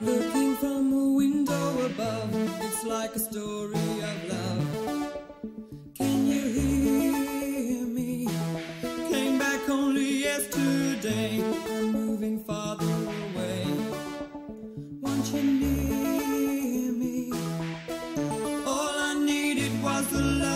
Looking from a window above, it's like a story of love. Can you hear me? Came back only yesterday. I'm moving farther away. Want you near me? All I needed was the love.